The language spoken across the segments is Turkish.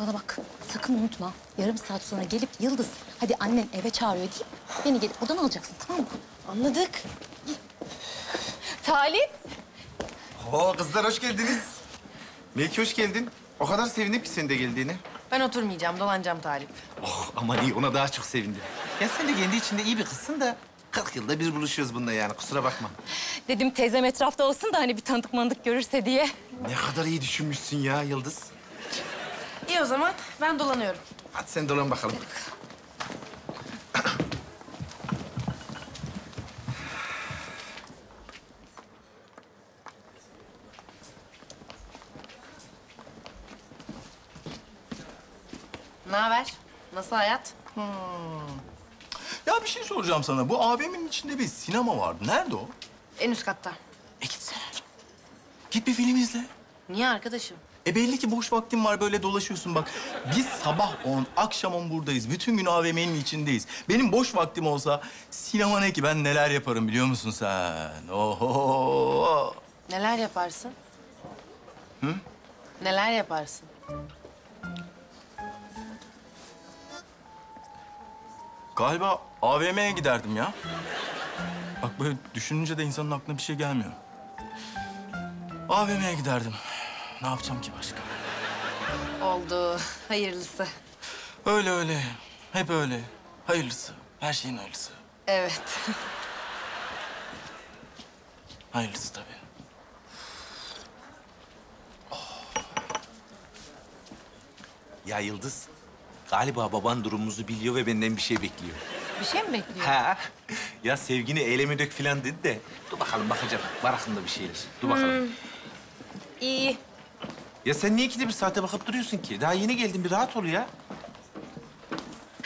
Bana bak sakın unutma. Yarım saat sonra gelip Yıldız hadi annen eve çağırıyor deyip beni gelip buradan alacaksın tamam mı? Anladık. Talip. Oo kızlar hoş geldiniz. Melike hoş geldin. O kadar sevindim ki senin de geldiğine. Ben oturmayacağım, dolanacağım Talip. Oh aman iyi ona daha çok sevindim. Ya sen de kendi içinde iyi bir kızsın da 40 yılda bir buluşuyoruz bununla yani kusura bakma. Dedim teyzem etrafta olsun da hani bir tanıdık mandık görürse diye. Ne kadar iyi düşünmüşsün ya Yıldız. İyi o zaman, ben dolanıyorum. Hadi sen dolan bakalım. Ne haber? Nasıl hayat? Ya bir şey soracağım sana. Bu AVM'nin içinde bir sinema vardı. Nerede o? En üst katta. E gitsene. Git bir film izle. Niye arkadaşım? E belli ki boş vaktin var böyle dolaşıyorsun bak. Biz sabah 10, akşam 10 buradayız. Bütün gün AVM'nin içindeyiz. Benim boş vaktim olsa sinema ne ki ben neler yaparım biliyor musun sen? Oho. Neler yaparsın? Hı? Neler yaparsın? Galiba AVM'ye giderdim ya. Bak böyle düşününce de insanın aklına bir şey gelmiyor. AVM'ye giderdim. Ne yapacağım ki başka? Oldu. Hayırlısı. Öyle öyle. Hep öyle. Hayırlısı. Her şeyin hayırlısı. Evet. Hayırlısı tabii. Ya Yıldız galiba baban durumumuzu biliyor ve benden bir şey bekliyor. Bir şey mi bekliyor? Ha? Ya sevgini eyleme dök falan dedi de. Dur bakalım bakacağım. Var aklında bir şeyler. Dur bakalım. İyi. Ya sen niye ikide bir saate bakıp duruyorsun ki? Daha yeni geldin bir rahat ol ya.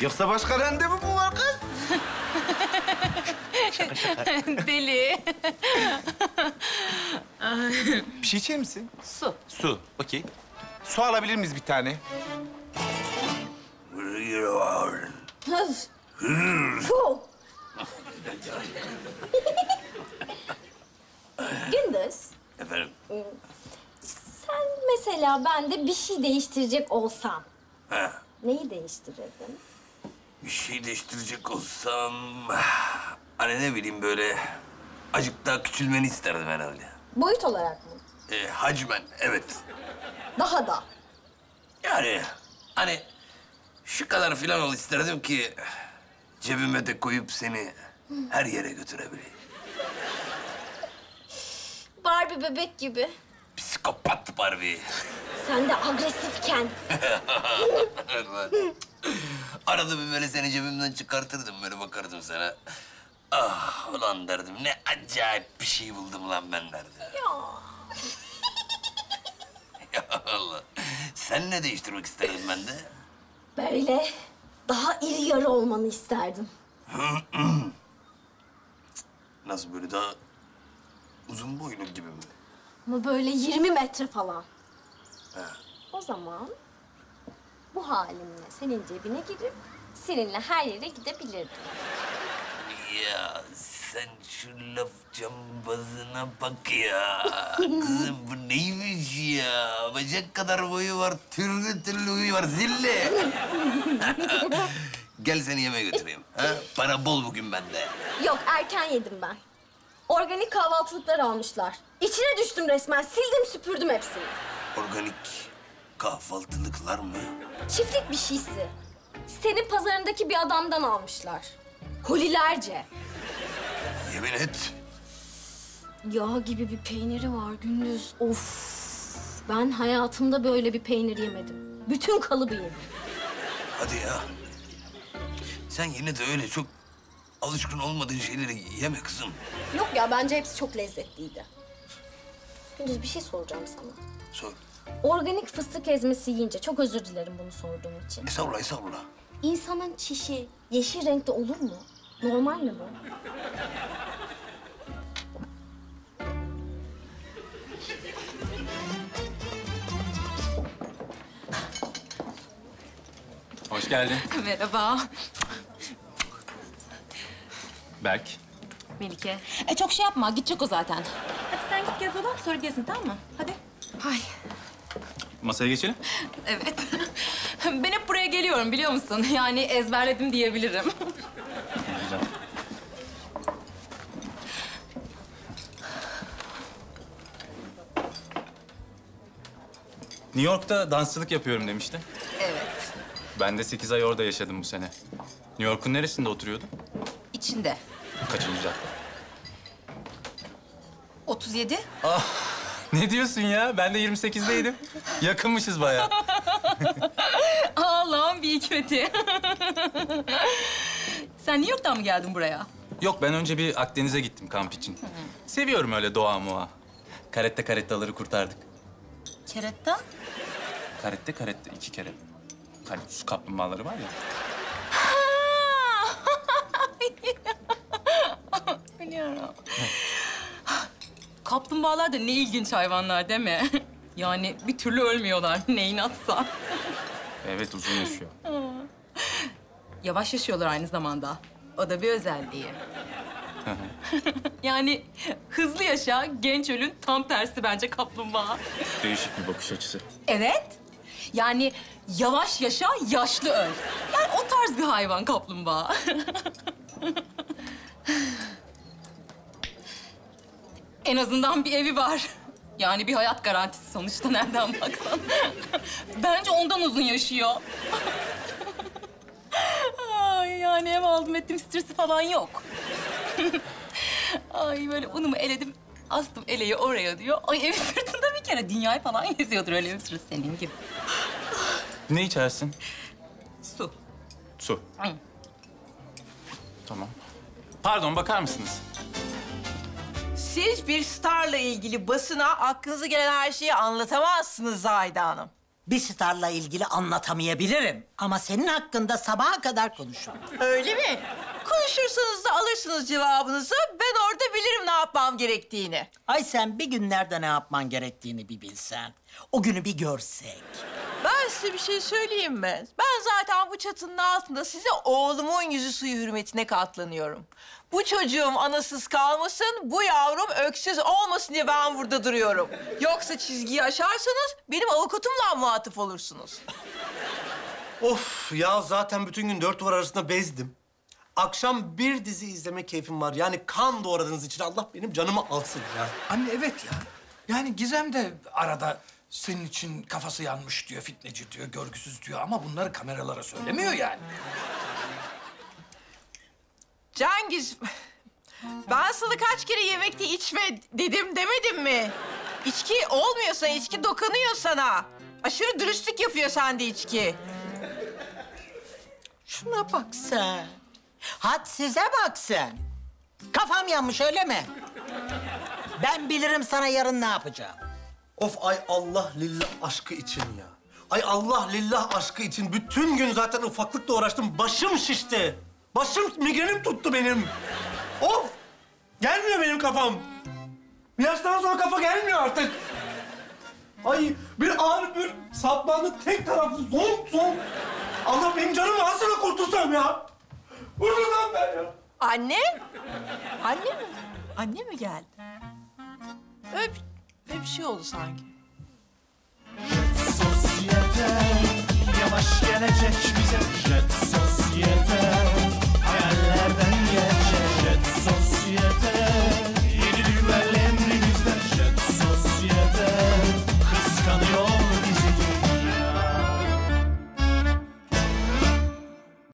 Yoksa başka randevu mu var kız? Deli. Bir şey içer misin? Su. Su, okey. Su alabilir miyiz bir tane? Gündüz, Efendim? Mesela bende bir şey değiştirecek olsan He, neyi değiştirirdin? bir şey değiştirecek olsam... Hani ne bileyim böyle... Acık daha küçülmeni isterdim herhalde. Boyut olarak mı? Ee, hacmen, evet. Daha da. Yani hani şu kadar falan ol isterdim ki... Cebime de koyup seni her yere götürebileyim. Barbie bebek gibi. Psikopat Barbie. Sen de agresifken. Arada bir böyle seni cebimden çıkartırdım, böyle bakardım sana. Ah ulan derdim, ne acayip bir şey buldum lan ben derdim. Ya. Ya Allah. Sen ne değiştirmek isterdin bende? Böyle daha iri yarı olmanı isterdim. Nasıl böyle daha uzun boylu gibi mi? Ama böyle 20 metre falan. O zaman bu halimle senin cebine girip seninle her yere gidebilirdim. Ya sen şu laf cambazına bak ya. Kızım bu neymiş ya? Bacak kadar boyu var, türlü türlü huyu var zille. Gel seni yemeğe götüreyim. Ha? Para bol bugün bende. Yok erken yedim ben. Organik kahvaltılıklar almışlar. İçine düştüm resmen. Sildim süpürdüm hepsini. Organik kahvaltılıklar mı? Çiftlik bir şeysi. Senin pazarındaki bir adamdan almışlar. Kolilerce. Yemin et. Yağ gibi bir peyniri var gündüz. Of. Ben hayatımda böyle bir peynir yemedim. Bütün kalıbı yedim. Hadi ya. Sen yine de öyle çok alışkın olmadığın şeyleri yeme kızım. Yok ya bence hepsi çok lezzetliydi. Gündüz bir şey soracağım sana. Sor. Organik fıstık ezmesi yiyince çok özür dilerim bunu sorduğum için. Estağfurullah, estağfurullah. İnsanın çişi yeşil renkte olur mu? Normal mi bu? Hoş geldin. Merhaba. Berk. Melike. E çok şey yapma gidecek o zaten. Hadi sen git gez odan sonra gelsin tamam mı? Hadi. Ay. Masaya geçelim. Evet. Ben hep buraya geliyorum biliyor musun? Yani ezberledim diyebilirim. Güzel. New York'ta dansçılık yapıyorum demiştin. Evet. Ben de 8 ay orada yaşadım bu sene. New York'un neresinde oturuyordun? İçinde. Kaçıncı cadde? 37. Ne diyorsun ya? Ben de 28'deydim. Yakınmışız bayağı. Allah'ın bir hikmeti. Sen New York'tan mı geldin buraya? Yok ben önce bir Akdeniz'e gittim kamp için. Seviyorum öyle doğa moğa. Karette karettaları kurtardık. Keretta? Karette karette iki kere. Hani su kaplumbağaları var ya. Biliyorum. Kaplumbağalar da ne ilginç hayvanlar değil mi? Yani bir türlü ölmüyorlar ne inatsa. Evet uzun yaşıyor. Yavaş yaşıyorlar aynı zamanda. O da bir özelliği. yani hızlı yaşa, genç ölün tam tersi bence kaplumbağa. Değişik bir bakış açısı. Evet. Yani yavaş yaşa, yaşlı öl. Yani o tarz bir hayvan kaplumbağa. en azından bir evi var. Yani bir hayat garantisi sonuçta nereden baksan. Bence ondan uzun yaşıyor. Ay yani ev aldım ettim stresi falan yok. Ay böyle unumu eledim. Astım eleği oraya diyor. Ay evi sırtında bir kere dünyayı falan geziyordur öyle bir sürü senin gibi. Ne içersin? Su. Su. Hı. Tamam. Pardon bakar mısınız? Siz bir starla ilgili basına aklınıza gelen her şeyi anlatamazsınız Zahide Hanım. Bir starla ilgili anlatamayabilirim. Ama senin hakkında sabaha kadar konuşurum. Öyle mi? Konuşursanız da alırsınız cevabınızı. Ben orada bilirim ne yapmam gerektiğini. Ay sen bir günlerde ne yapman gerektiğini bir bilsen. O günü bir görsek. Ben size bir şey söyleyeyim mi? Ben zaten bu çatının altında size oğlumun yüzü suyu hürmetine katlanıyorum. Bu çocuğum anasız kalmasın, bu yavrum öksüz olmasın diye ben burada duruyorum. Yoksa çizgiyi aşarsanız benim avukatımla muhatap olursunuz. Of ya zaten bütün gün dört duvar arasında bezdim. Akşam bir dizi izleme keyfim var. Yani kan doğradığınız için Allah benim canımı alsın ya. Anne evet ya. Yani Gizem de arada senin için kafası yanmış diyor, fitneci diyor, görgüsüz diyor ama bunları kameralara söylemiyor yani. Cengiz, ben sana kaç kere yemekte içme dedim demedim mi? İçki olmuyor sana, içki dokunuyor sana. Aşırı dürüstlük yapıyor sende içki. Şuna bak sen. Had size bak sen. Kafam yanmış öyle mi? Ben bilirim sana yarın ne yapacağım. Of ay Allah lillah aşkı için ya. Ay Allah lillah aşkı için bütün gün zaten ufaklıkla uğraştım. Başım şişti. Başım migrenim tuttu benim. Of! Gelmiyor benim kafam. Bir yaştan sonra kafa gelmiyor artık. Ay bir ağır bir saplandı tek taraflı zon zon. Allah benim canımı asla kurtulsam ya. Vurdum lan ben ya. Anne? Anne mi? Anne mi geldi? Öyle bir, bir şey oldu sanki. Sosyete yavaş gelecek bize